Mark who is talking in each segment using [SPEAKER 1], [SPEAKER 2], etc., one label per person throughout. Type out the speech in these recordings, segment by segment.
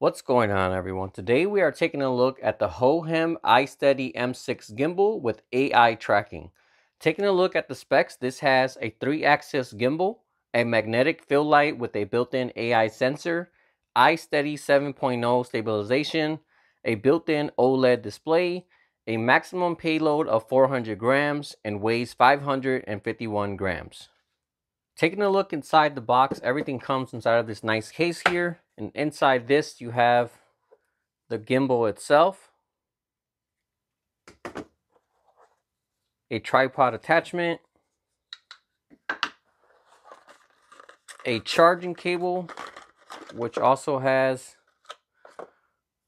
[SPEAKER 1] What's going on everyone? Today we are taking a look at the Hohem iSteady M6 gimbal with AI tracking. Taking a look at the specs, this has a 3-axis gimbal, a magnetic fill light with a built-in AI sensor, iSteady 7.0 stabilization, a built-in OLED display, a maximum payload of 400 grams, and weighs 551 grams. Taking a look inside the box, everything comes inside of this nice case here. And inside this, you have the gimbal itself, a tripod attachment, a charging cable, which also has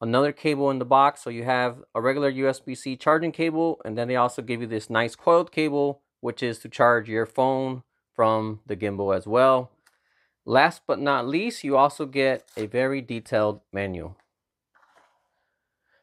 [SPEAKER 1] another cable in the box. So you have a regular USB-C charging cable, and then they also give you this nice coiled cable, which is to charge your phone from the gimbal as well. Last but not least, you also get a very detailed manual.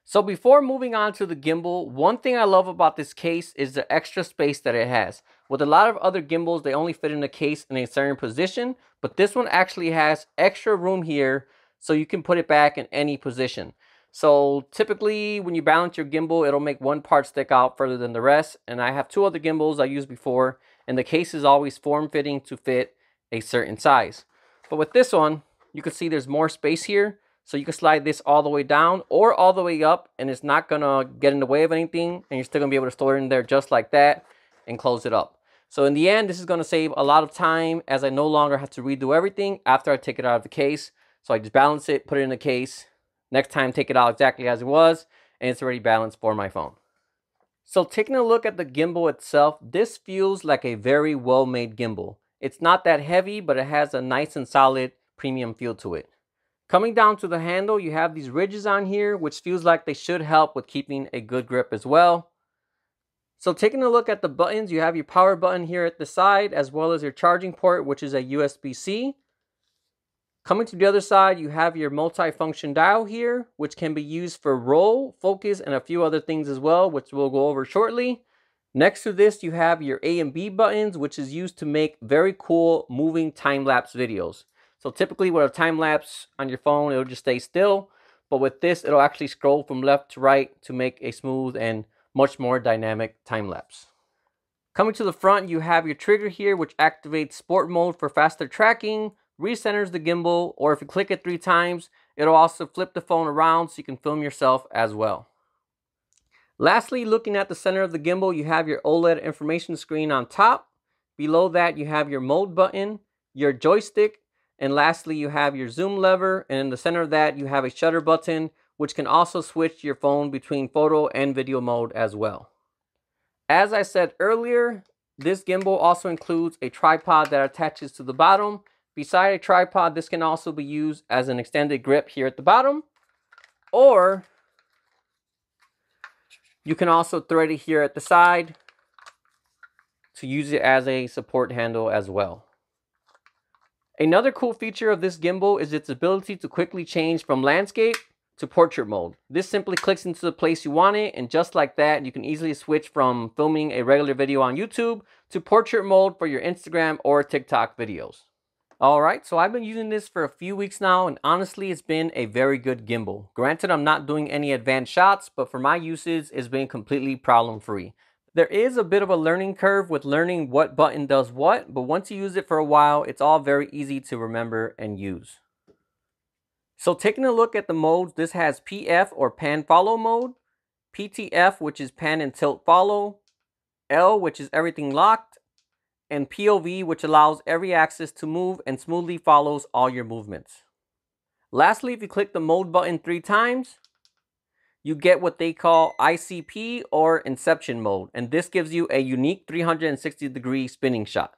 [SPEAKER 1] So before moving on to the gimbal, one thing I love about this case is the extra space that it has. With a lot of other gimbals, they only fit in the case in a certain position, but this one actually has extra room here so you can put it back in any position. So typically when you balance your gimbal, it'll make one part stick out further than the rest. And I have two other gimbals I used before, and the case is always form-fitting to fit a certain size. But with this one, you can see there's more space here. So you can slide this all the way down or all the way up and it's not gonna get in the way of anything and you're still gonna be able to store it in there just like that and close it up. So in the end, this is gonna save a lot of time as I no longer have to redo everything after I take it out of the case. So I just balance it, put it in the case. Next time, take it out exactly as it was and it's already balanced for my phone. So taking a look at the gimbal itself, this feels like a very well-made gimbal. It's not that heavy, but it has a nice and solid premium feel to it. Coming down to the handle, you have these ridges on here, which feels like they should help with keeping a good grip as well. So taking a look at the buttons, you have your power button here at the side, as well as your charging port, which is a USB-C. Coming to the other side, you have your multi-function dial here, which can be used for roll, focus, and a few other things as well, which we'll go over shortly. Next to this, you have your A and B buttons, which is used to make very cool moving time-lapse videos. So typically with a time-lapse on your phone, it'll just stay still. But with this, it'll actually scroll from left to right to make a smooth and much more dynamic time-lapse. Coming to the front, you have your trigger here, which activates sport mode for faster tracking, recenters the gimbal, or if you click it three times, it'll also flip the phone around so you can film yourself as well. Lastly, looking at the center of the gimbal, you have your OLED information screen on top. Below that, you have your mode button, your joystick, and lastly, you have your zoom lever. And in the center of that, you have a shutter button, which can also switch your phone between photo and video mode as well. As I said earlier, this gimbal also includes a tripod that attaches to the bottom. Beside a tripod, this can also be used as an extended grip here at the bottom, or you can also thread it here at the side to use it as a support handle as well. Another cool feature of this gimbal is its ability to quickly change from landscape to portrait mode. This simply clicks into the place you want it and just like that you can easily switch from filming a regular video on YouTube to portrait mode for your Instagram or TikTok videos. All right, so I've been using this for a few weeks now, and honestly, it's been a very good gimbal. Granted, I'm not doing any advanced shots, but for my uses, it's been completely problem-free. There is a bit of a learning curve with learning what button does what, but once you use it for a while, it's all very easy to remember and use. So taking a look at the modes, this has PF or pan follow mode, PTF, which is pan and tilt follow, L, which is everything locked, and POV, which allows every axis to move and smoothly follows all your movements. Lastly, if you click the mode button three times, you get what they call ICP or inception mode, and this gives you a unique 360 degree spinning shot.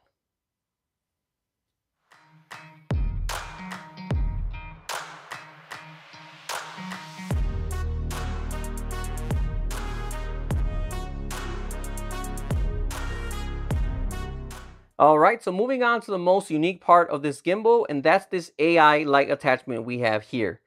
[SPEAKER 1] All right, so moving on to the most unique part of this gimbal, and that's this AI light attachment we have here.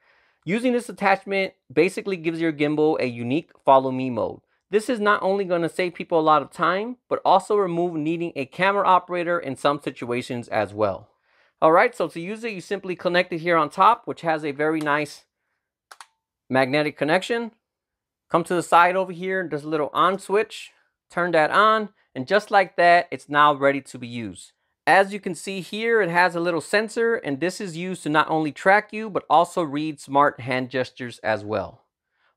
[SPEAKER 1] Using this attachment basically gives your gimbal a unique follow me mode. This is not only going to save people a lot of time, but also remove needing a camera operator in some situations as well. All right, so to use it, you simply connect it here on top, which has a very nice magnetic connection. Come to the side over here, there's a little on switch. Turn that on, and just like that, it's now ready to be used. As you can see here, it has a little sensor, and this is used to not only track you, but also read smart hand gestures as well.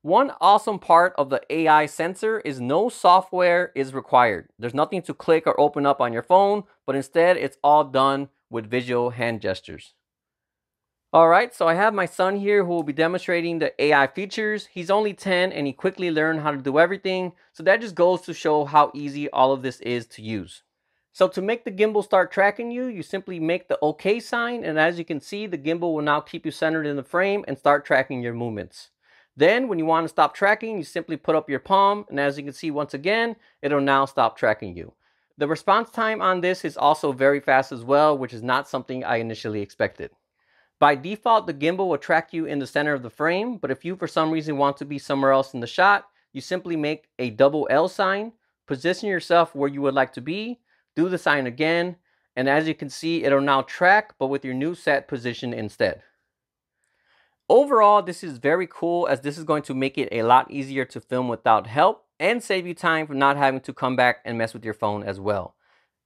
[SPEAKER 1] One awesome part of the AI sensor is no software is required. There's nothing to click or open up on your phone, but instead it's all done with visual hand gestures. All right, so I have my son here who will be demonstrating the AI features. He's only 10 and he quickly learned how to do everything. So that just goes to show how easy all of this is to use. So to make the gimbal start tracking you, you simply make the OK sign. And as you can see, the gimbal will now keep you centered in the frame and start tracking your movements. Then when you want to stop tracking, you simply put up your palm. And as you can see, once again, it'll now stop tracking you. The response time on this is also very fast as well, which is not something I initially expected. By default, the gimbal will track you in the center of the frame, but if you for some reason want to be somewhere else in the shot, you simply make a double L sign, position yourself where you would like to be, do the sign again, and as you can see, it'll now track, but with your new set position instead. Overall, this is very cool as this is going to make it a lot easier to film without help and save you time from not having to come back and mess with your phone as well.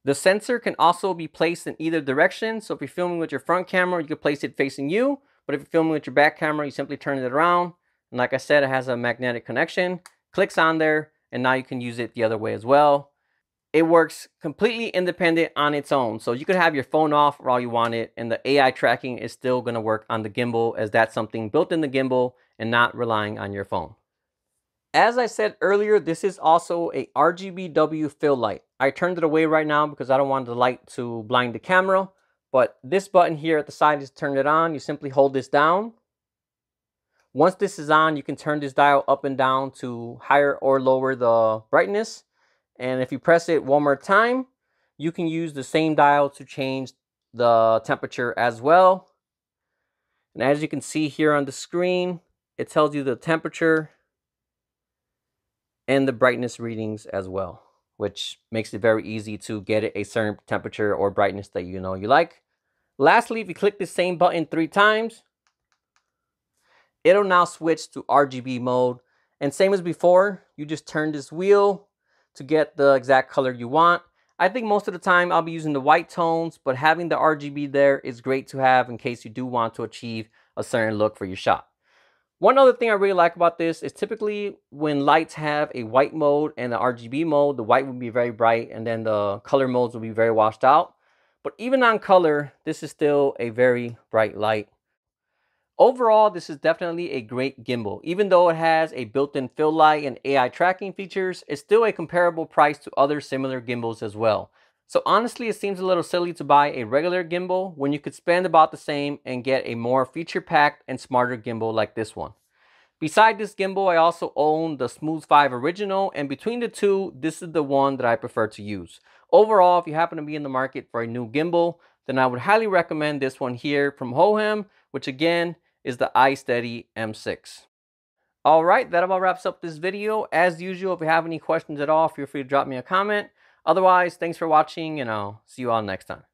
[SPEAKER 1] The sensor can also be placed in either direction. So if you're filming with your front camera, you can place it facing you. But if you're filming with your back camera, you simply turn it around. And like I said, it has a magnetic connection. Clicks on there, and now you can use it the other way as well it works completely independent on its own. So you could have your phone off for all you want it, and the AI tracking is still going to work on the gimbal as that's something built in the gimbal and not relying on your phone. As I said earlier, this is also a RGBW fill light. I turned it away right now because I don't want the light to blind the camera. But this button here at the side is turn it on. You simply hold this down. Once this is on, you can turn this dial up and down to higher or lower the brightness. And if you press it one more time, you can use the same dial to change the temperature as well. And as you can see here on the screen, it tells you the temperature and the brightness readings as well, which makes it very easy to get a certain temperature or brightness that you know you like. Lastly, if you click the same button three times, it'll now switch to RGB mode. And same as before, you just turn this wheel to get the exact color you want. I think most of the time I'll be using the white tones, but having the RGB there is great to have in case you do want to achieve a certain look for your shot. One other thing I really like about this is typically when lights have a white mode and the RGB mode, the white would be very bright and then the color modes will be very washed out. But even on color, this is still a very bright light. Overall, this is definitely a great gimbal. Even though it has a built-in fill light and AI tracking features, it's still a comparable price to other similar gimbals as well. So honestly, it seems a little silly to buy a regular gimbal when you could spend about the same and get a more feature-packed and smarter gimbal like this one. Beside this gimbal, I also own the Smooth 5 Original, and between the two, this is the one that I prefer to use. Overall, if you happen to be in the market for a new gimbal, then I would highly recommend this one here from Hohem, which again is the iSteady M6. All right, that about wraps up this video. As usual, if you have any questions at all, feel free to drop me a comment. Otherwise, thanks for watching, and I'll see you all next time.